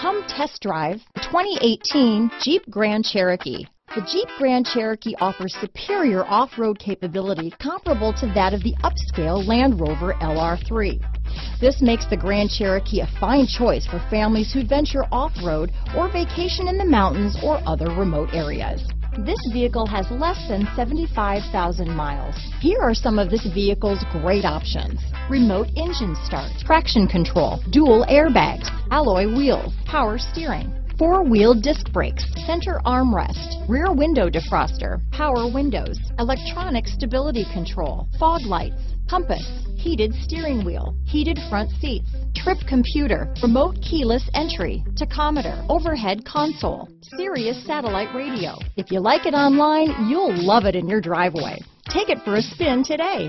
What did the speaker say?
Come test drive 2018 Jeep Grand Cherokee. The Jeep Grand Cherokee offers superior off-road capability comparable to that of the upscale Land Rover LR3. This makes the Grand Cherokee a fine choice for families who venture off-road or vacation in the mountains or other remote areas. This vehicle has less than 75,000 miles. Here are some of this vehicle's great options. Remote engine start, traction control, dual airbags, alloy wheels, power steering, four-wheel disc brakes, center armrest, rear window defroster, power windows, electronic stability control, fog lights, compass, heated steering wheel, heated front seats, trip computer, remote keyless entry, tachometer, overhead console, Sirius satellite radio. If you like it online, you'll love it in your driveway. Take it for a spin today.